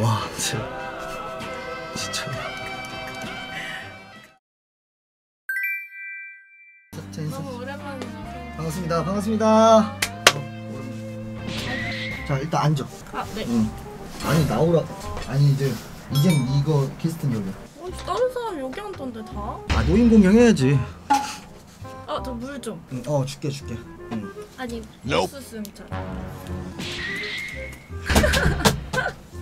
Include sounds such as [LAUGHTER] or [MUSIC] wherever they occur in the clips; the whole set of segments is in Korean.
와 진짜 진짜. 너무. 반갑습니다 반갑습니다 어, 자 일단 앉아 아, 네. 응. 아니 나오라 아니 이제 이젠 이거 게스트 여기 어, 다른 사람 여기 앉던데 다? 아 노인 공경 해야지 아, 저 물 좀. 응, 어 줄게 줄게 응. 아니, Nope. 옥수수처럼. [LAUGHS]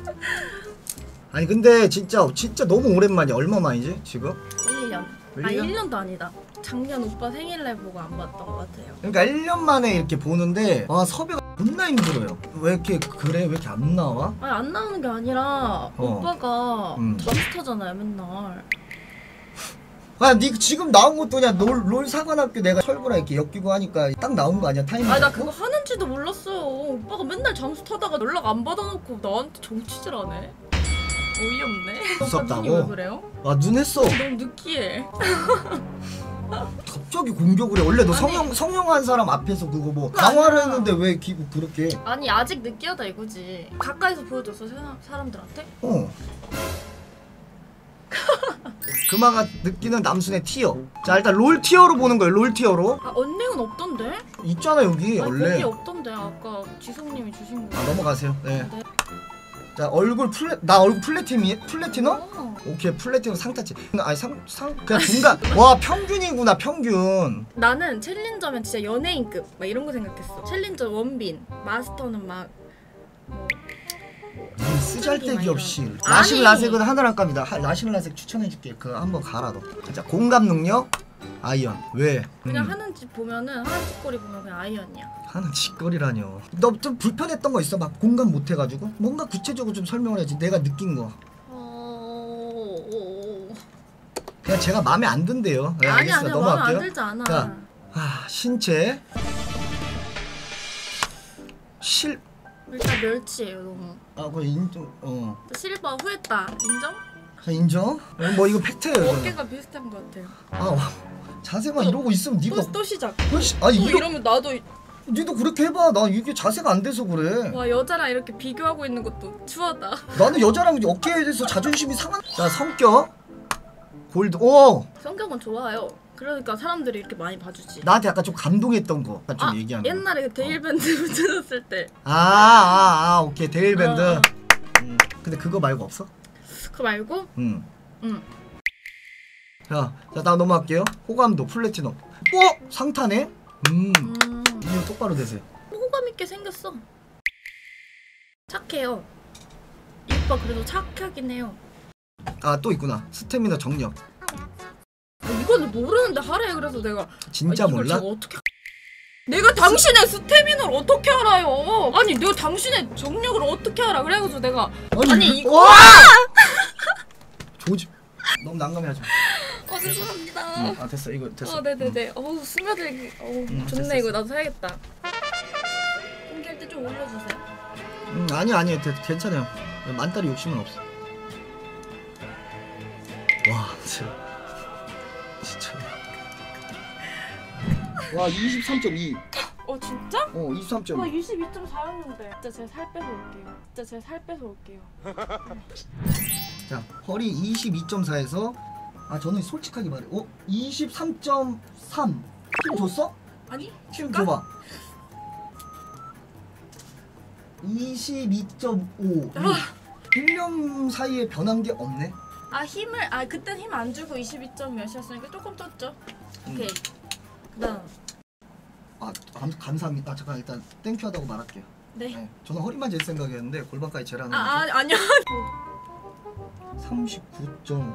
[LAUGHS] 아니 근데 진짜 진짜 너무 오랜만이야 얼마 만이지 지금 1년. 아, 1년? 1년도 아니다. 작년 오빠 생일날 보고 안 봤던 것 같아요. 그러니까 1년 만에 이렇게 보는데 아 섭외가 존나 힘들어요 왜 이렇게 그래 왜 이렇게 안 나와? 아니, 안 나오는 게 아니라 오빠가 음. 맘스터잖아요, 맨날. 아니 지금 나온 것도 그냥 롤, 롤 사관학교 내가 철구랑 이렇게 엮이고 하니까 딱 나온 거 아니야 타이밍 아니, 나 잡고? 그거 하는지도 몰랐어요. 오빠가 맨날 잠수 타다가 연락 안 받아놓고 나한테 정치질 하네. 어이없네. 무섭다고? 오빠 눈이 왜 그래요? 아 눈했어 너무 느끼해. [LAUGHS] 갑자기 공격을 해 원래 너 아니. 성형 성형한 사람 앞에서 그거 뭐 강화를 했는데 왜 기고 그렇게 아니 아직 느끼하다 이거지. 가까이서 보여줬어 사람, 사람들한테? 어 [LAUGHS] 금화가 느끼는 남순의 티어 자 일단 롤 tier로 보는 거예요 롤 tier로 아 언행은 없던데? 있잖아 여기 아니 원래 거기 없던데 아까 지성님이 주신 거. 아 넘어가세요 네. 네. 자 얼굴 플래 나 얼굴 플래티미 플래티넘? 어. 오케이 플래티넘 상타치 아니 상상 그냥 중간 [LAUGHS] 와 평균이구나 평균 나는 챌린저면 진짜 연예인급 막 이런 거 생각했어. challenger 원빈, 마스터는 막 쓰잘데기 없이. 라식 아니. 라섹은 하나랑 갑니다 하- 라식 라섹 추천해줄게 그거 한번 가라 너 진짜 공감 능력 iron 왜 그냥 음. 하는 짓 보면은 하는 짓거리 보면 그냥 iron이야. 하는 짓거리라뇨 너 좀 불편했던 거 있어 막 공감 못 해가지고 뭔가 구체적으로 좀 설명을 해야지 내가 느낀 거 어... 어... 그냥 제가 마음에 안 든대요 네, 아니. 아니야 마음에 안 들지 않아. 자. 아 신체 실 일단 멸치예요 너무. 아, 그 인정. 어. 실버 후했다. 인정? 자, 인정? 어, 뭐 이거 fact예요. 어깨가 비슷한 것 같아요. 아, 와. 자세만 이러고 있으면 또, 니가 또 시작. 훨씬 아니 또 이거 이러면 나도 니도 그렇게 해봐. 나 이게 자세가 안 돼서 그래. 와 여자랑 이렇게 비교하고 있는 것도 추하다. 나는 여자랑 어깨에 대해서 자존심이 상한. 자 성격 골드. 오 성격은 좋아요. 그러니까 사람들이 이렇게 많이 봐주지. 나한테 약간 좀 감동했던 거. 좀 아 얘기하면. 옛날에 그 대일밴드 [LAUGHS] 붙여줬을 때. 아 아 아, 오케이 대일밴드. 어, 어. 음, 근데 그거 말고 없어? 그거 말고? 음. 응. 자, 자, 나 넘어갈게요. 호감도 플래티넘. 어? 상타네? 음. 음. 이거 똑바로 되세요. 호감 있게 생겼어. 착해요. 이 오빠 그래도 착하긴 해요. 아, 또 있구나. 스태미나 정력. 아, 이거는 모르는데 하래 그래서 내가 진짜 아, 이걸 몰라? 제가 어떻게 [LAUGHS] 내가 당신의 스태미너를 어떻게 알아요? 아니 내가 당신의 정력을 어떻게 알아? 그래가지고 내가 아니, 이거- 와! [LAUGHS] 조지. 너무 난감해하지 마. 어 죄송합니다. 응, 아 됐어 이거 됐어. 어 네네네. 어우 스며들기. 어우 음, 좋네 됐어, 이거 나도 사야겠다. 공개할 때 좀 올려주세요. 음, 아니 아니 되- 괜찮아요. 만다리 욕심은 없어. 와 진짜. 와 23.2. 어 진짜? 어 23.2. 나 22.4였는데. 진짜 제가 살 빼서 올게요. 진짜 제가 살 빼서 올게요. [LAUGHS] 자 허리 22.4에서 아 저는 솔직하게 말해. 어 23.3. 힘 줬어? 아니? 힘 줘봐. 22.5. 아. 1년 사이에 변한 게 없네. 아 힘을 아 그땐 힘안 주고 22점 몇이었으니까 조금 떴죠. 음. 오케이. 그다음 아 감, 감사합니다. 아, 잠깐 일단 thank you 하다고 말할게요. 네. 네. 저는 허리만 잴 생각이었는데 골반까지 재라는 아, 아 아니요. 39.3?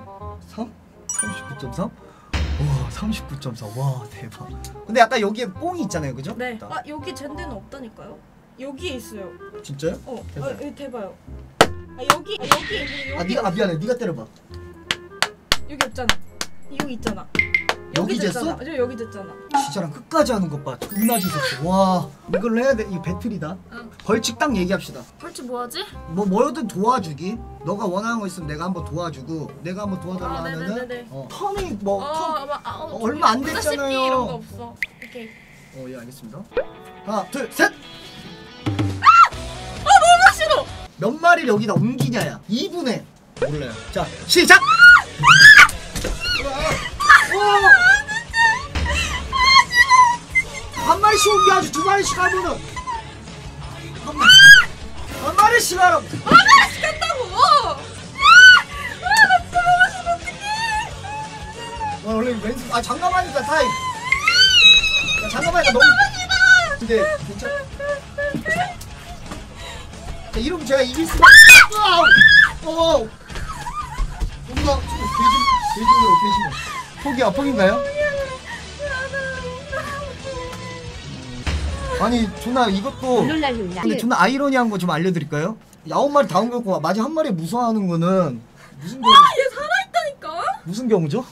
39.3? 와 39.4. 와 대박. 근데 약간 여기에 뽕이 있잖아요, 그죠? 네. 아 여기 젠데는 없다니까요. 여기에 있어요. 진짜요? 어. 대박. 아, 여기 대봐요. 아 여기 아, 여기 있는데 아 여기 네가 아 미안해. 네가 때려봐. 여기 없잖아. 여기 있잖아. 여기. 쟀어? 저 여기 됐잖아. 진짜랑 끝까지 하는 것 봐. 존나 지속해. 와 이걸로 해야 돼. 이거 배틀이다. 응. 벌칙 딱 얘기합시다. 벌칙 뭐하지? 뭐 뭐든 도와주기. 너가 원하는 거 있으면 내가 한번 도와주고 내가 한번 도와달라 아, 하면은 네네네네. 어, 텀이 뭐 텀. 어, 막, 아, 어, 어, 얼마 안 됐잖아요. 이런 거 없어. 오케이. 어, 예, 알겠습니다. 하나, 둘, 셋. 너무 싫어. 몇 마리를 여기다 옮기냐야 2분에 몰라요 자 시작 어. 한 마리씩 옮겨야지 두 마리씩 하면은 한, 마, 한 마리씩 하라 하나씩 간다고! 아! 나 진짜 먹으면 어떡해! 어, 원래 왼손 아 잠깐만이니까 타임 야, 잠깐만이니까 너무 근데 괜찮 자, 이러면 제가 이길 수가 어 뭔가 대중 대중으로 대중 포기야 포기인가요? 아니 존나 이것도. 근데 존나 아이러니한 거 좀 알려드릴까요? 아홉 마리 다 옮겼고 마지 한 마리 무서워하는 거는 무슨 경우 얘 살아있다니까? 무슨 경우죠?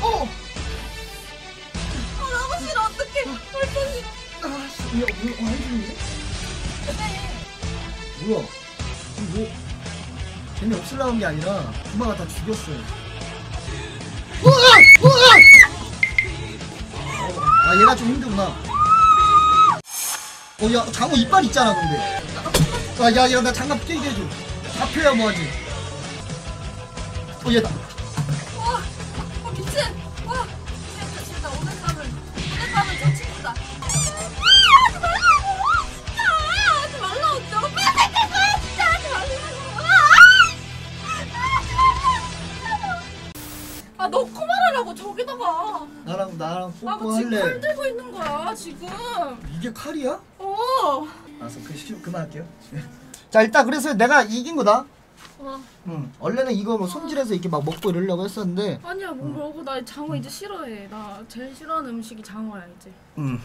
어! 아, 너무 싫어, 어떡해. 벌써 싫어. 아, 씨, 뭐야, 뭐야, 어, 해주는데? 뭐야? 이거 뭐? 쟤네 없을라는 게 아니라 엄마가 다 죽였어요. 우와! 우와! 어, 아, 얘가 좀 힘들구나. 어, 야, 장어 이빨 있잖아, 근데. 아, 야, 야, 나 장갑 끼게 해줘. 잡혀야 뭐하지. 어, 얘다. 와, 어, 미친. 나랑, 아, 뭐 지금 칼 뽀뽀할래. 들고 있는 거야, 지금. 이게 칼이야? 어. 알았어, 그, 시- 그만할게요. [LAUGHS] 자, 일단 그래서 내가 이긴 거다. 와, 응. 원래는 이거 뭐 손질해서 이렇게 막 먹고 이러려고 했었는데, 아니야, 뭐 먹어. 나 장어 이제 싫어해. 나 제일 싫어하는 음식이 장어야, 이제. 응.